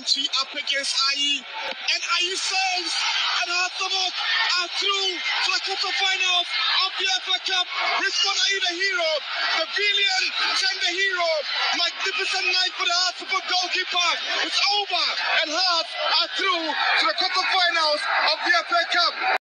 entry up against Ayi. And Ayi saves, and Hearts of Oak are through to the quarterfinals of the FA Cup. Richmond Ayi the hero, the villain and the hero. Magnificent night for the Hearts of Oak goalkeeper. It's over, and Hearts are through to the quarterfinals of the FA Cup.